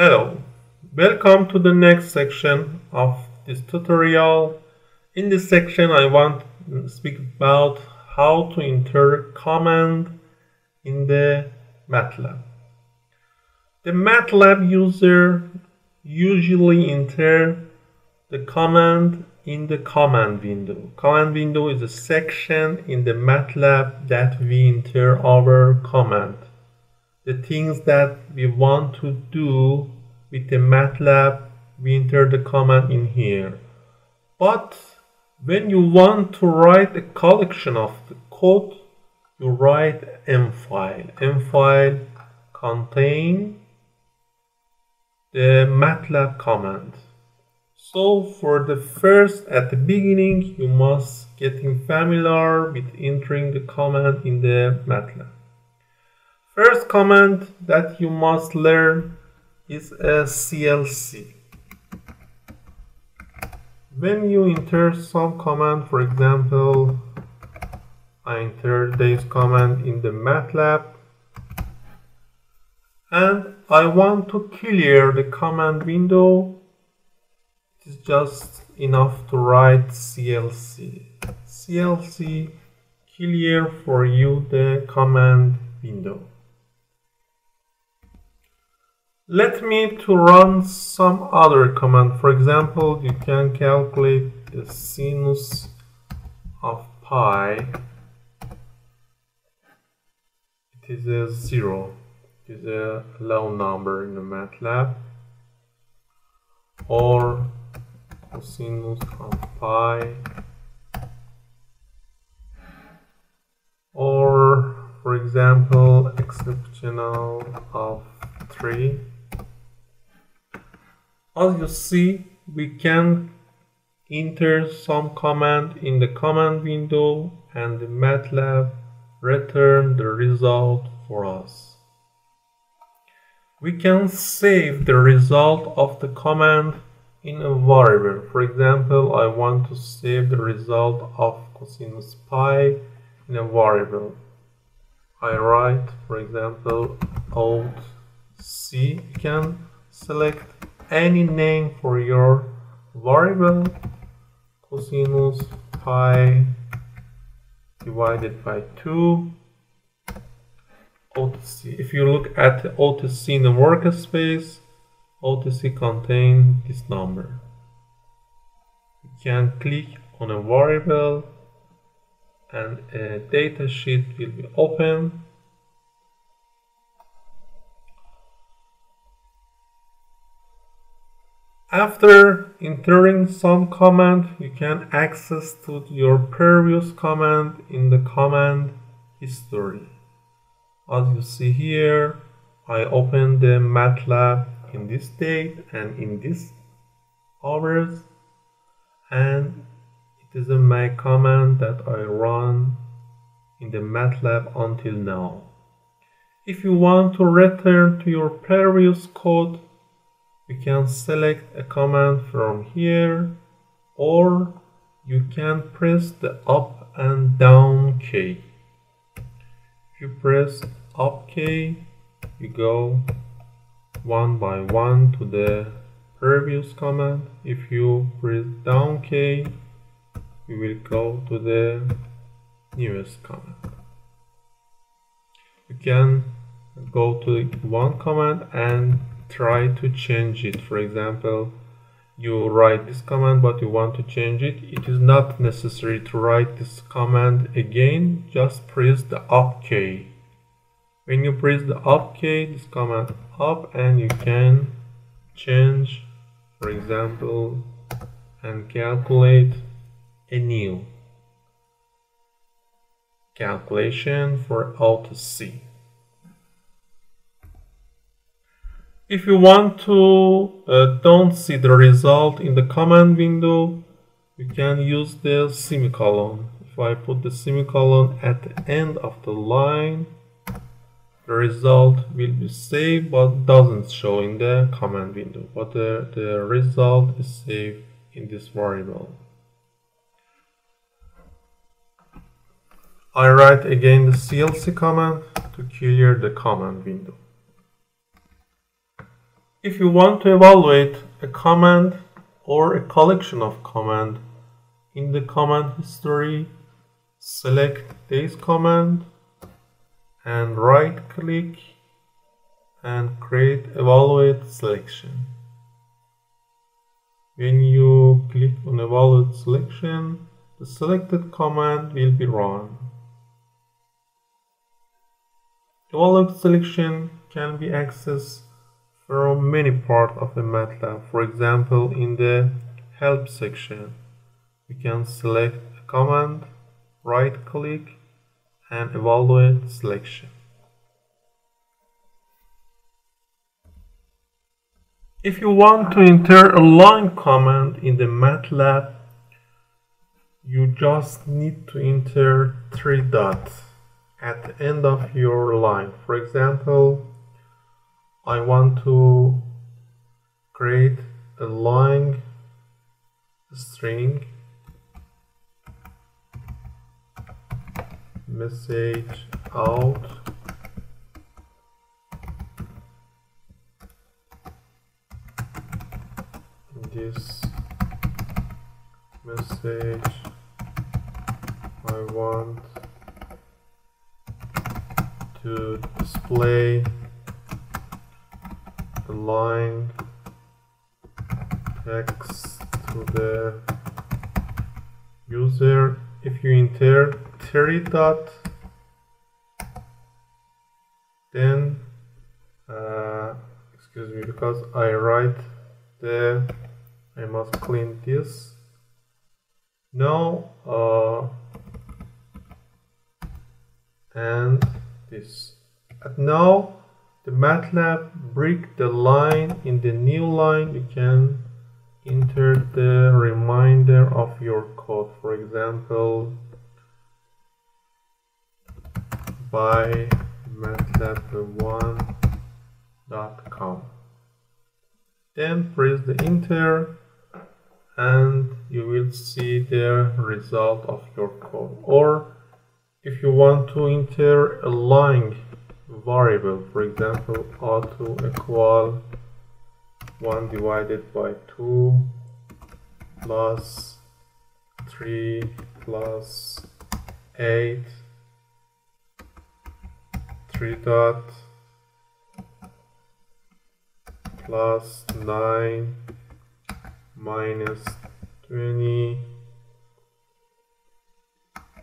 Hello, welcome to the next section of this tutorial. In this section I want to speak about how to enter command in the MATLAB. The MATLAB user usually enter the command in the command window. Command window is a section in the MATLAB that we enter our command. The things that we want to do with the MATLAB, we enter the command in here. But when you want to write a collection of the code, you write M file. M file contain the MATLAB command. So for the first, at the beginning, you must getting familiar with entering the command in the MATLAB. First command that you must learn is a CLC. When you enter some command, for example, I enter this command in the MATLAB and I want to clear the command window It's just enough to write CLC. CLC clear for you the command window. Let me to run some other command. For example, you can calculate the sinus of pi. It is a zero. It is a low number in the MATLAB. Or cosinus of pi or for example exponential of 3 as you see we can enter some command in the command window and the MATLAB return the result for us. We can save the result of the command in a variable. For example, I want to save the result of cosinus pi in a variable. I write, for example, alt C. You can select any name for your variable cosinus pi divided by 2 OTC. If you look at the OTC in the workspace, OTC contain this number. You can click on a variable and a data sheet will be open. After entering some command, you can access to your previous command in the command history. As you see here, I open the MATLAB in this date and in this hours and it is my command that I run in the MATLAB until now. If you want to return to your previous code, you can select a command from here or you can press the up and down key. If you press up key, you go one by one to the previous command. If you press down key, you will go to the newest command. You can go to one command and try to change it. For example, you write this command but you want to change it. It is not necessary to write this command again. Just press the up key. When you press the up key, this command up and you can change for example and calculate a new calculation for alt C. If you want to uh, don't see the result in the command window, you can use the semicolon. If I put the semicolon at the end of the line, the result will be saved but doesn't show in the command window. But the, the result is saved in this variable. I write again the CLC command to clear the command window If you want to evaluate a command or a collection of command in the command history, select this command and right click and create evaluate selection. When you click on evaluate selection, the selected command will be run. Evaluate selection can be accessed from many parts of the MATLAB. For example, in the help section, we can select a command, right click and evaluate selection. If you want to enter a line command in the MATLAB, you just need to enter three dots at the end of your line. For example, I want to create a long string. Message out. This message I want to display line text to the user. If you enter 30 dot then uh, excuse me because I write the I must clean this. Now uh, and this. And now the MATLAB break the line. In the new line you can enter the reminder of your code. For example by matlab1.com then press the enter and you will see the result of your code. Or if you want to enter a line variable. For example auto equal 1 divided by 2 plus 3 plus 8 3 dot plus 9 minus 20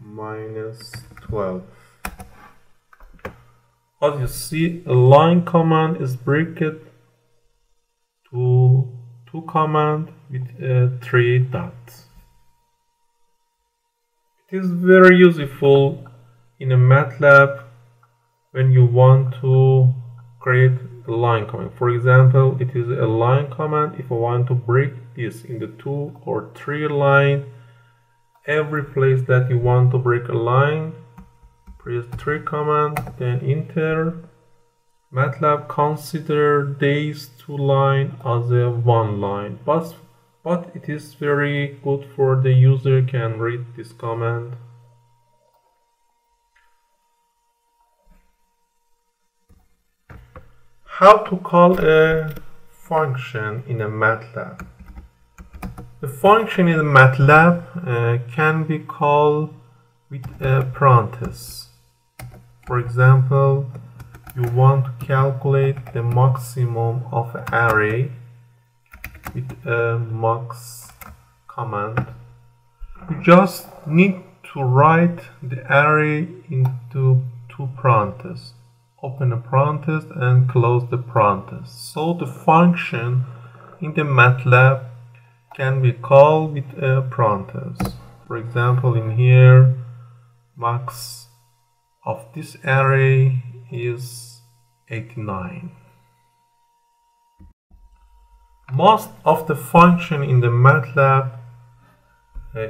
minus 12 as you see a line command is breaked to two command with uh, three dots it is very useful in a MATLAB when you want to create a line command. For example, it is a line command if I want to break this into two or three line. Every place that you want to break a line, press three command, then enter. MATLAB consider these two line as a one line, but but it is very good for the user can read this command. How to call a function in a MATLAB. A function in MATLAB uh, can be called with a parenthesis. For example, you want to calculate the maximum of an array with a max command. You just need to write the array into two parentheses open a parenthesis and close the parenthesis. So the function in the MATLAB can be called with a parenthesis. For example, in here, max of this array is 89. Most of the function in the MATLAB uh,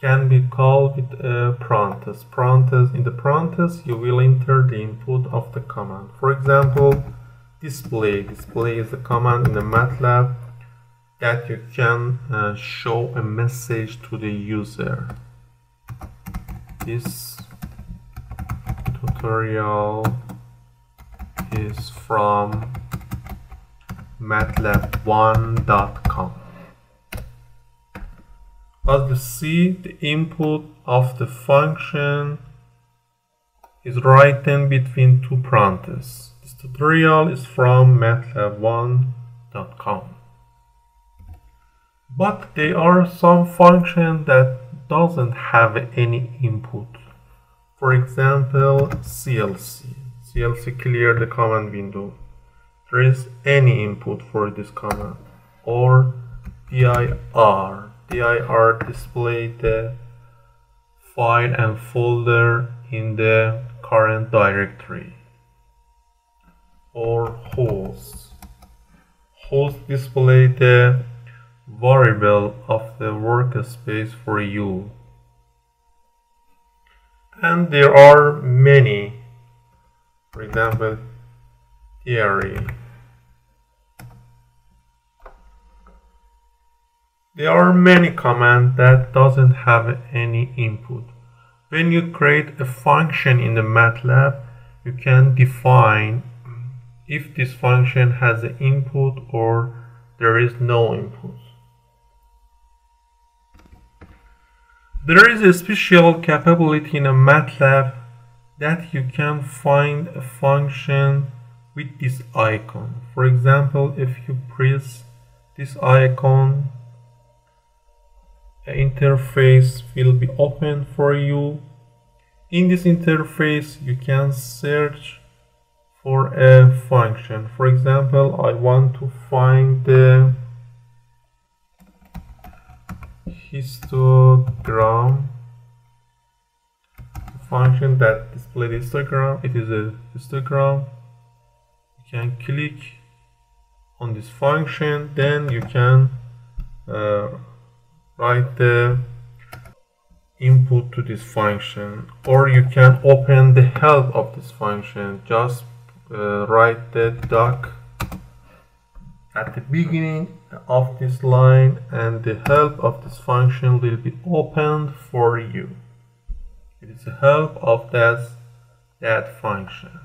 can be called with a parenthesis. Parenthesis in the parenthesis you will enter the input of the command. For example, display. Display is a command in the MATLAB that you can uh, show a message to the user. This tutorial is from matlab1.com. As you see, the input of the function is written between two parentheses. This tutorial is from matlab1.com. But there are some functions that doesn't have any input. For example, CLC. CLC clear the command window. There is any input for this command. Or dir. dir display the file and folder in the current directory. Or host. Host display the variable of the workspace for you. And there are many, for example, theory. There are many commands that doesn't have any input. When you create a function in the MATLAB, you can define if this function has an input or there is no input. There is a special capability in a MATLAB that you can find a function with this icon. For example, if you press this icon, an interface will be open for you. In this interface, you can search for a function. For example, I want to find the histogram function that displays histogram it is a histogram. You can click on this function then you can uh, write the input to this function or you can open the help of this function. Just uh, write the doc at the beginning of this line and the help of this function will be opened for you. It is the help of that, that function.